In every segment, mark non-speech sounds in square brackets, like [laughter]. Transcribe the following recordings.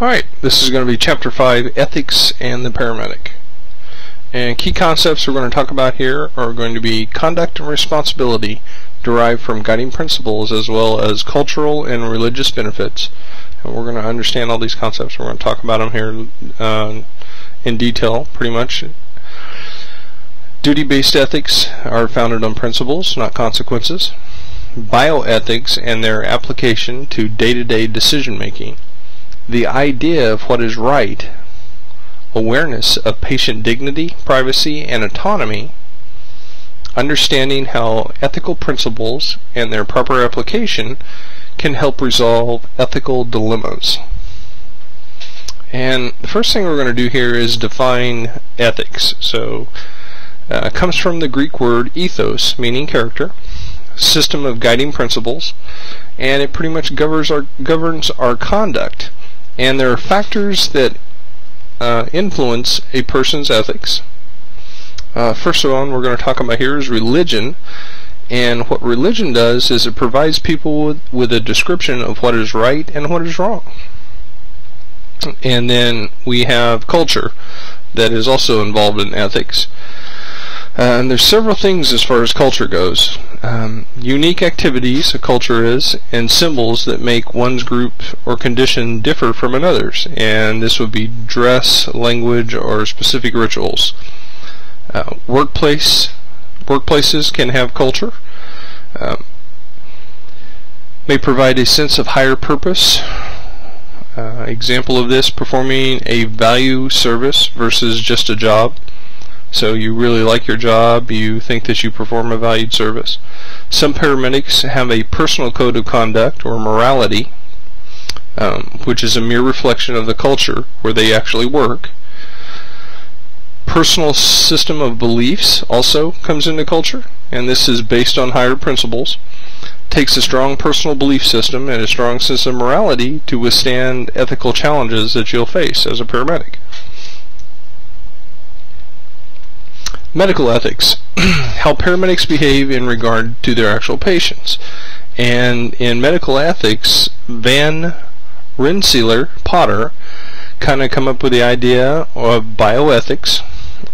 Alright, this is going to be Chapter 5, Ethics and the Paramedic. And key concepts we're going to talk about here are going to be conduct and responsibility derived from guiding principles as well as cultural and religious benefits. And we're going to understand all these concepts. We're going to talk about them here uh, in detail, pretty much. Duty-based ethics are founded on principles, not consequences. Bioethics and their application to day-to-day -day decision making the idea of what is right, awareness of patient dignity, privacy, and autonomy, understanding how ethical principles and their proper application can help resolve ethical dilemmas. And the first thing we're going to do here is define ethics. So uh, it comes from the Greek word ethos, meaning character, system of guiding principles, and it pretty much governs our, governs our conduct and there are factors that uh, influence a person's ethics. Uh, first of all, we're going to talk about here is religion. And what religion does is it provides people with, with a description of what is right and what is wrong. And then we have culture that is also involved in ethics. Uh, and there's several things as far as culture goes. Um, unique activities a culture is, and symbols that make one's group or condition differ from another's. And this would be dress, language, or specific rituals. Uh, workplace workplaces can have culture. Um, may provide a sense of higher purpose. Uh, example of this, performing a value service versus just a job. So you really like your job, you think that you perform a valued service. Some paramedics have a personal code of conduct or morality, um, which is a mere reflection of the culture where they actually work. Personal system of beliefs also comes into culture, and this is based on higher principles. Takes a strong personal belief system and a strong sense of morality to withstand ethical challenges that you'll face as a paramedic. Medical ethics, [clears throat] how paramedics behave in regard to their actual patients. And in medical ethics, Van Rensselaer Potter kind of come up with the idea of bioethics.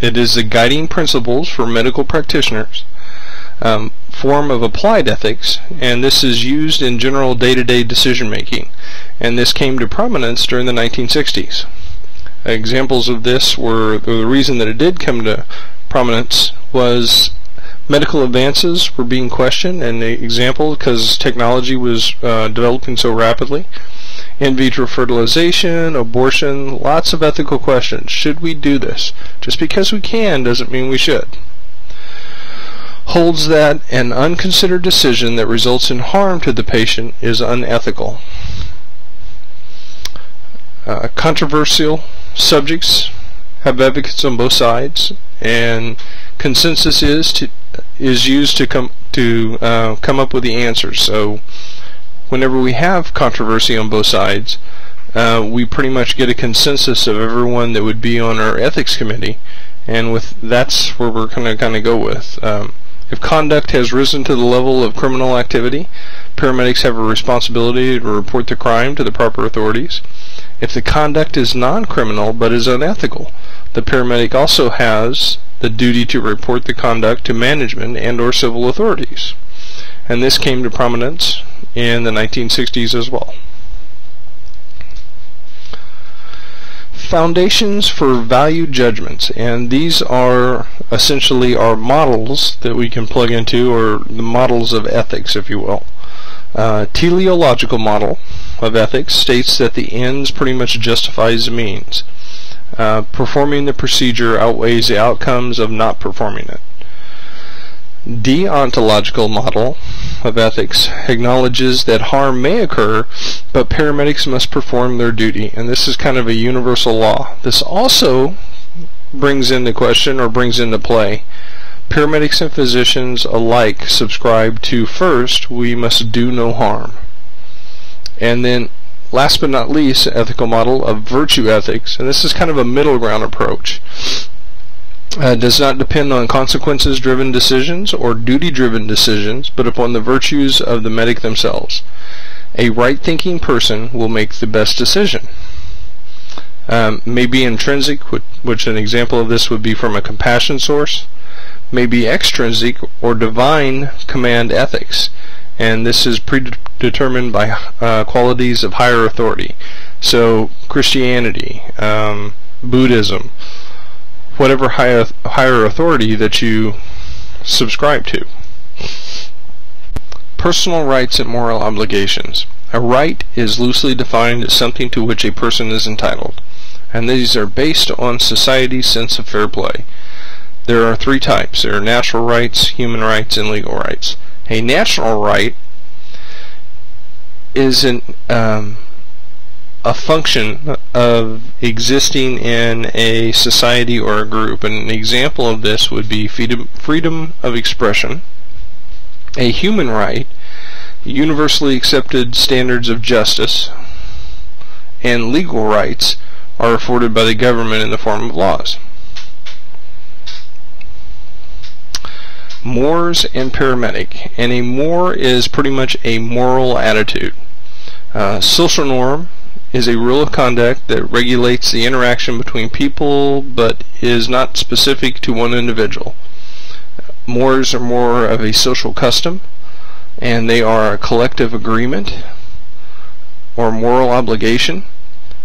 It is the guiding principles for medical practitioners. Um, form of applied ethics, and this is used in general day-to-day -day decision making. And this came to prominence during the 1960s. Examples of this were the reason that it did come to prominence was medical advances were being questioned, and the example because technology was uh, developing so rapidly. In vitro fertilization, abortion, lots of ethical questions. Should we do this? Just because we can doesn't mean we should. Holds that an unconsidered decision that results in harm to the patient is unethical. Uh, controversial subjects have advocates on both sides, and consensus is to is used to come to uh, come up with the answers. So whenever we have controversy on both sides, uh, we pretty much get a consensus of everyone that would be on our ethics committee, and with that's where we're going to kind of go with. Um, if conduct has risen to the level of criminal activity, paramedics have a responsibility to report the crime to the proper authorities. If the conduct is non-criminal but is unethical, the paramedic also has the duty to report the conduct to management and or civil authorities. And this came to prominence in the 1960s as well. Foundations for value judgments, and these are essentially our models that we can plug into, or the models of ethics, if you will. Uh, teleological model of ethics states that the ends pretty much justifies the means. Uh, performing the procedure outweighs the outcomes of not performing it. Deontological model of ethics acknowledges that harm may occur, but paramedics must perform their duty, and this is kind of a universal law. This also brings into question or brings into play paramedics and physicians alike subscribe to first, we must do no harm. And then last but not least, ethical model of virtue ethics, and this is kind of a middle ground approach. Uh, does not depend on consequences driven decisions or duty driven decisions, but upon the virtues of the medic themselves. A right thinking person will make the best decision. um, may be intrinsic, which, which an example of this would be from a compassion source, may be extrinsic or divine command ethics, and this is predetermined by uh, qualities of higher authority. So Christianity, um, Buddhism, whatever higher, higher authority that you subscribe to. Personal rights and moral obligations. A right is loosely defined as something to which a person is entitled, and these are based on society's sense of fair play. There are three types. There are natural rights, human rights, and legal rights. A natural right is an um, a function of existing in a society or a group. And an example of this would be freedom, freedom of expression, a human right, universally accepted standards of justice, and legal rights are afforded by the government in the form of laws. Mores and paramedic. And a more is pretty much a moral attitude. Uh, social norm is a rule of conduct that regulates the interaction between people but is not specific to one individual. Mores are more of a social custom and they are a collective agreement or moral obligation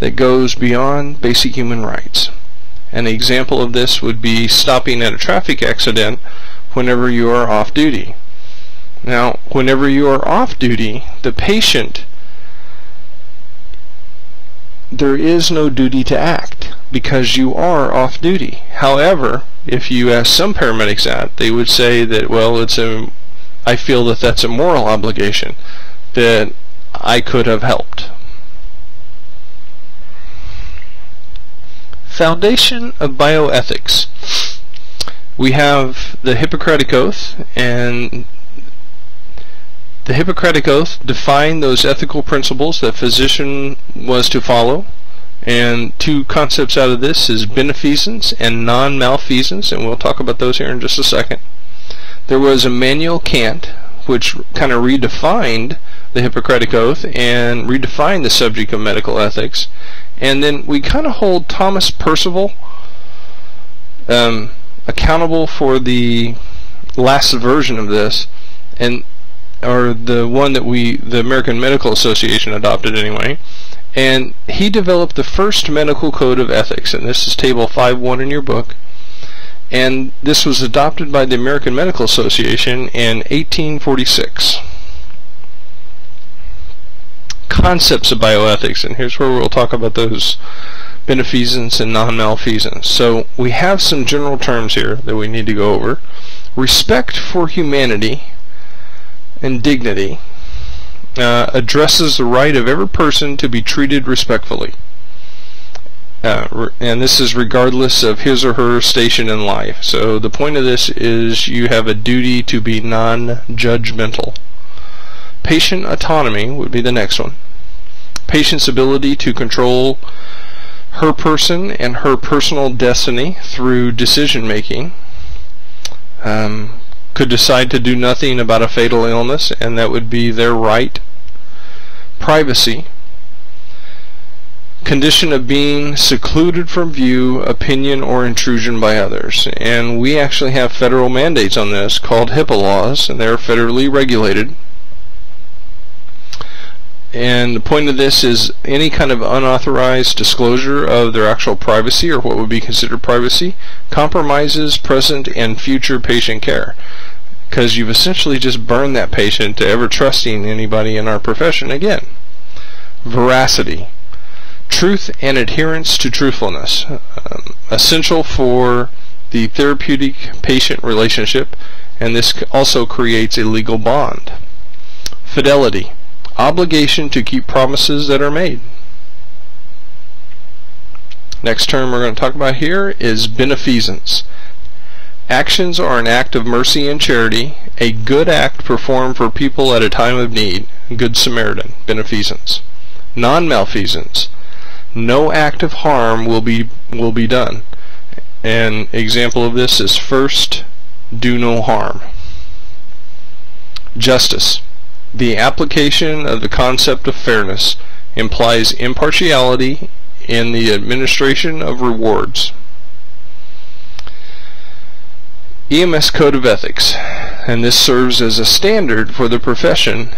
that goes beyond basic human rights. An example of this would be stopping at a traffic accident whenever you are off duty. Now, whenever you are off duty, the patient there is no duty to act because you are off duty. However, if you ask some paramedics that, they would say that, well, it's a, I feel that that's a moral obligation that I could have helped. Foundation of Bioethics. We have the Hippocratic Oath, and the Hippocratic Oath defined those ethical principles that physician was to follow. And two concepts out of this is beneficence and non-malfeasance, and we'll talk about those here in just a second. There was Immanuel Kant, which kind of redefined the Hippocratic Oath and redefined the subject of medical ethics. And then we kind of hold Thomas Percival um, accountable for the last version of this. And or the one that we, the American Medical Association adopted anyway, and he developed the first medical code of ethics, and this is table 5.1 in your book, and this was adopted by the American Medical Association in 1846. Concepts of bioethics, and here's where we'll talk about those beneficence and non-malfeasance. So we have some general terms here that we need to go over. Respect for humanity and dignity uh, addresses the right of every person to be treated respectfully. Uh, and this is regardless of his or her station in life. So the point of this is you have a duty to be non-judgmental. Patient autonomy would be the next one. Patient's ability to control her person and her personal destiny through decision making. Um, could decide to do nothing about a fatal illness, and that would be their right. Privacy. Condition of being secluded from view, opinion, or intrusion by others. And we actually have federal mandates on this called HIPAA laws, and they're federally regulated. And the point of this is any kind of unauthorized disclosure of their actual privacy or what would be considered privacy compromises present and future patient care because you've essentially just burned that patient to ever trusting anybody in our profession again. Veracity. Truth and adherence to truthfulness. Um, essential for the therapeutic patient relationship and this also creates a legal bond. Fidelity obligation to keep promises that are made. Next term we're going to talk about here is beneficence. Actions are an act of mercy and charity, a good act performed for people at a time of need, good Samaritan, beneficence. Non-malfeasance. No act of harm will be will be done. An example of this is first, do no harm. Justice. The application of the concept of fairness implies impartiality in the administration of rewards. EMS Code of Ethics, and this serves as a standard for the profession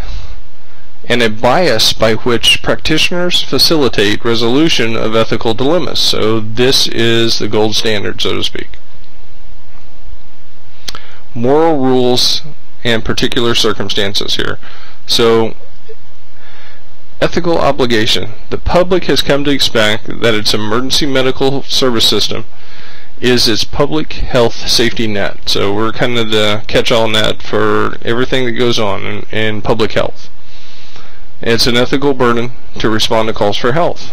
and a bias by which practitioners facilitate resolution of ethical dilemmas. So this is the gold standard, so to speak. Moral rules and particular circumstances here. So ethical obligation. The public has come to expect that its emergency medical service system is its public health safety net. So we're kind of the catch-all net for everything that goes on in, in, public health. It's an ethical burden to respond to calls for health.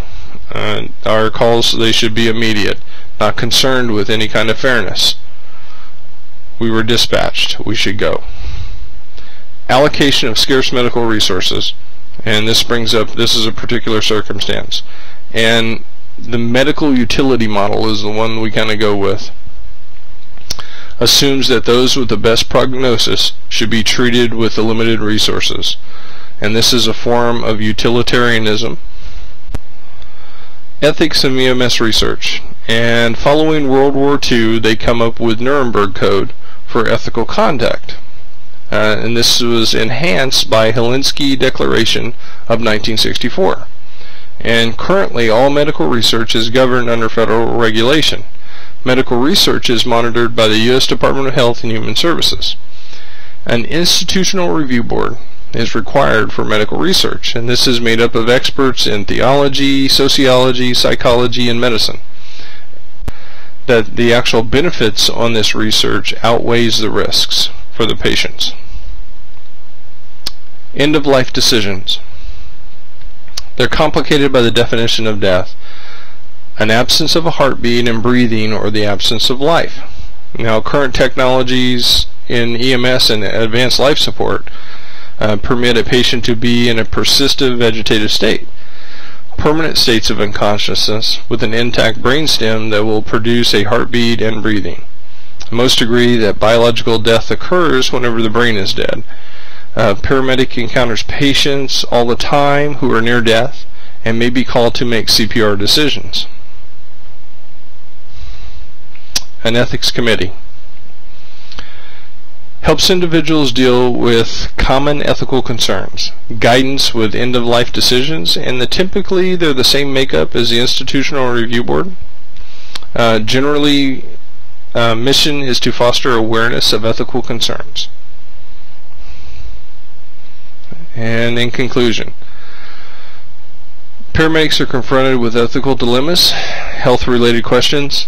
Uh, our calls, they should be immediate, not concerned with any kind of fairness. We were dispatched. We should go. Allocation of scarce medical resources. And this brings up, this is a particular circumstance. And the medical utility model is the one we kind of go with. Assumes that those with the best prognosis should be treated with the limited resources. And this is a form of utilitarianism. Ethics of EMS research. And following World War II, they come up with Nuremberg Code for ethical conduct. Uh, and this was enhanced by Helsinki Declaration of 1964 and currently all medical research is governed under federal regulation. Medical research is monitored by the U.S. Department of Health and Human Services. An institutional review board is required for medical research, and this is made up of experts in theology, sociology, psychology, and medicine. That the actual benefits on this research outweighs the risks for the patients. End of life decisions. They're complicated by the definition of death. An absence of a heartbeat and breathing or the absence of life. Now current technologies in EMS and advanced life support uh, permit a patient to be in a persistent vegetative state. Permanent states of unconsciousness with an intact brainstem that will produce a heartbeat and breathing. Most agree that biological death occurs whenever the brain is dead. Uh, paramedic encounters patients all the time who are near death and may be called to make CPR decisions. An ethics committee helps individuals deal with common ethical concerns, guidance with end-of-life decisions, and the, typically they're the same makeup as the Institutional Review Board. Uh, generally, uh, mission is to foster awareness of ethical concerns. And in conclusion, paramedics are confronted with ethical dilemmas, health-related questions.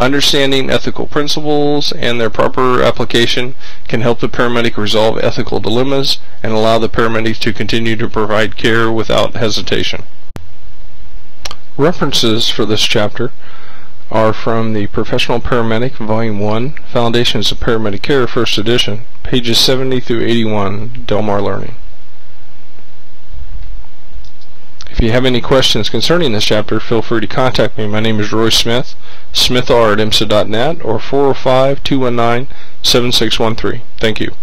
Understanding ethical principles and their proper application can help the paramedic resolve ethical dilemmas and allow the paramedic to continue to provide care without hesitation. References for this chapter are from the Professional Paramedic, Volume 1, Foundations of Paramedic Care, First Edition, pages 70 through 81, Delmar Learning. If you have any questions concerning this chapter, feel free to contact me. My name is Roy Smith, smithr at IMSA.net or 405-219-7613. Thank you.